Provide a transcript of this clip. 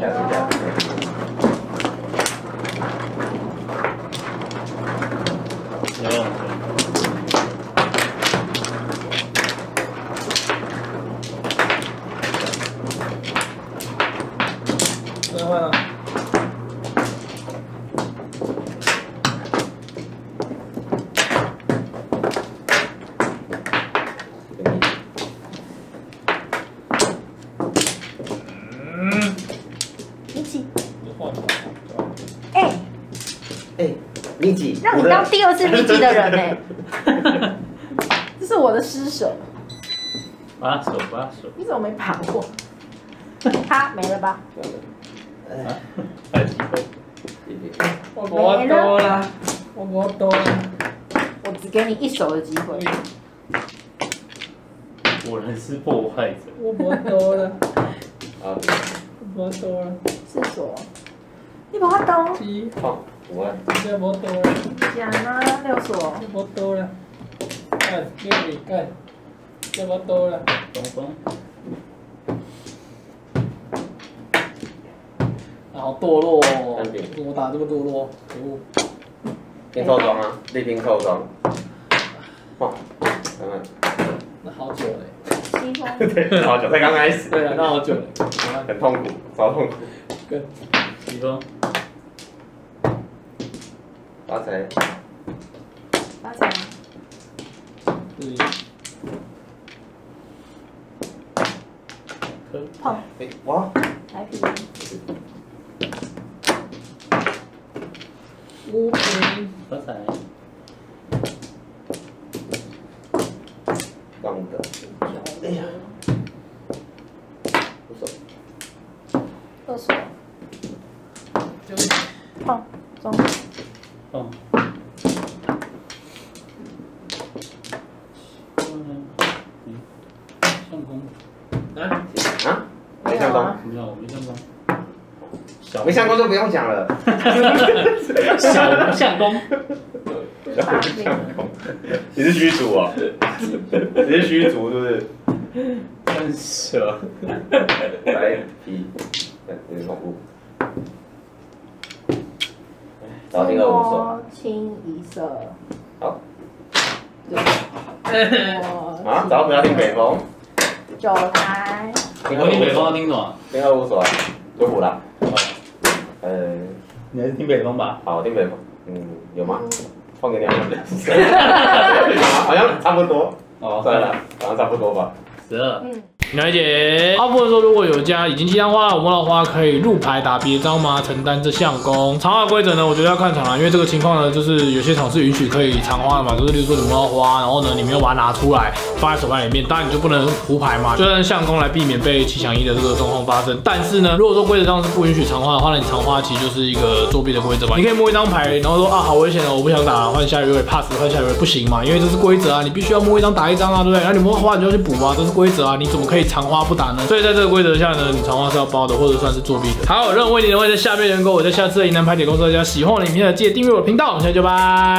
下等一下。有。再换了。米奇，就换吧。哎，哎，秘籍，让你当第二次秘籍的人呢、这是我的失手，把手把手，你怎么没爬过？他没了吧？哎，还有几分？我我多了，我我多了。我只给你一手的机会。果然是破坏者。我我多了，啊，我多了。是说，你把它刀七，放五万，这无多了，讲啊，六所，这我多了。干，给你干，这无多了。东风，啊，好堕落哦！怎么打这么堕落？可恶！拼套装啊，立拼套装。哇，看看，那好久嘞。七分，对，好久才刚开始，对啊，那好久嘞。很痛苦，超痛苦。跟几分？发财，发财，对，碰，哎，哇，来比，五平，发财，放的，哎呀，不手，二所，就是。碰，中，放。嗯，相公，啊，啊，没相公，没有，没相公。小没相公。就不用讲了。小相公，八平，你是虚竹哦，你是虚竹是不是？真蛇，来皮，有点恐怖。找听二五手，多清一色，好，对，啊，找不要听北风，九台，我听北风要听什么？听二五手啊，有虎啦。呃，你还是听北风吧。好，听北风，嗯，有吗？放给你 好像差不多，哦算了，好像差不多吧。十二。嗯，了解。阿布说，如果有家已经鸡蛋花，我摸到花可以入牌打别招吗？承担这项功。长花规则呢，我觉得要看场啦，因为这个情况呢，就是有些场是允许可以长花的嘛，就是例如说你摸到花，然后呢你没有把它拿出来放在手牌里面，当然你就不能胡牌嘛，就算相公来避免被七抢一的这个状况发生。但是呢，如果说规则上是不允许长花的话，那你长花其实就是一个作弊的规则吧。你可以摸一张牌，然后说啊好危险哦，我不想打了，换下一位 pass，换下一位不行嘛，因为这是规则啊，你必须要摸一张打一张啊，对不对？然后你摸花你就要去补啊，这是规则啊，你怎么可以长花不打呢？所以在这个规则下呢，你长花是要包的，或者算是作弊的。好，有任何问题的话在下面留言我，在下次的疑难排解工作大家喜欢我的影片的记得订阅我的频道，我们下期就拜。